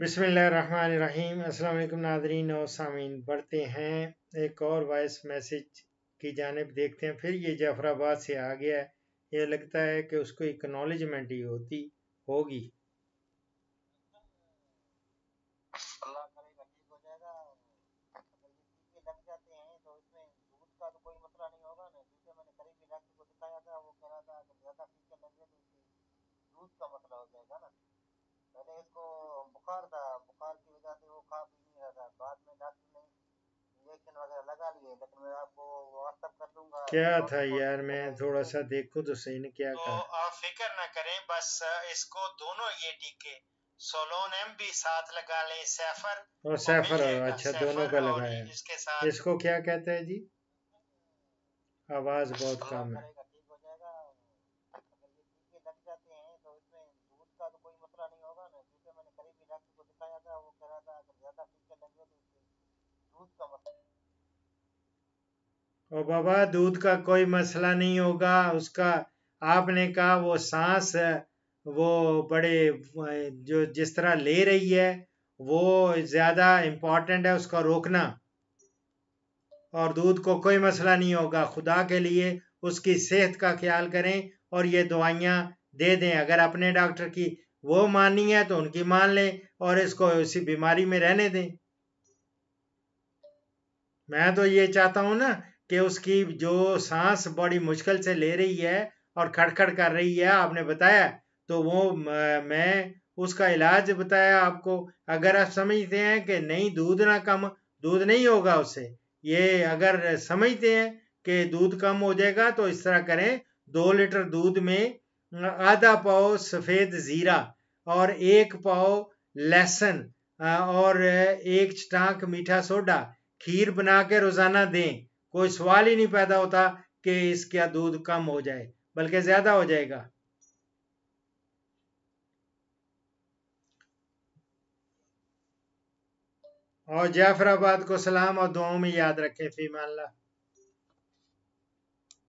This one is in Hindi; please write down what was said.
बिसमीम अल्लाम नादरीन और सामीन। बढ़ते हैं। एक और वॉइस मैसेज की जानब देखते हैं। फिर ये जाफराबाद से आ गया है। ये लगता है कि उसको इकनॉलेजमेंट ही होती, होगी। दूध बुखार था बुखार की वजह से वो खा पी नहीं रहा था। बाद में डॉक्टर ने इंजेक्शन वगैरह लगा लिए लेकिन मैं आपको व्हाट्सएप कर दूँगा। क्या था यार मैं थोड़ा सा देखो तो सही ने क्या तो कहा। आप फ़िक्र ना करें बस इसको दोनों ये टीके सोलोन एम भी साथ लगा लें सैफर और सैफर अच्छा दोनों का लगाया इसके साथ। इसको क्या कहते हैं जी? आवाज़ बहुत कम है। और बाबा, दूध का कोई मसला नहीं होगा। उसका आपने कहा वो सांस वो बड़े, जो जिस तरह ले रही है, वो ज़्यादा इम्पोर्टेंट है, उसका रोकना। और दूध को कोई मसला नहीं होगा। खुदा के लिए उसकी सेहत का ख्याल करें और ये दवाइयाँ दे दें। अगर अपने डॉक्टर की वो माननी है तो उनकी मान लें और इसको उसी बीमारी में रहने दें। मैं तो ये चाहता हूँ ना कि उसकी जो सांस बड़ी मुश्किल से ले रही है और खड़खड़ कर रही है, आपने बताया? तो वो, मैं उसका इलाज बताया आपको। अगर आप समझते हैं कि नहीं, दूध ना कम, दूध नहीं होगा उससे ये अगर समझते हैं कि दूध कम हो जाएगा तो इस तरह करें। दो लीटर दूध में आधा पाव सफ़ेद ज़ीरा और एक पाव लहसुन और एक चटाक मीठा सोडा। खीर बना के रोज़ाना दें, कोई सवाल ही नहीं पैदा होता कि इसका दूध कम हो जाए, बल्कि ज़्यादा हो जाएगा। और जाफराबाद को सलाम और दुआओं में याद रखें, फीमान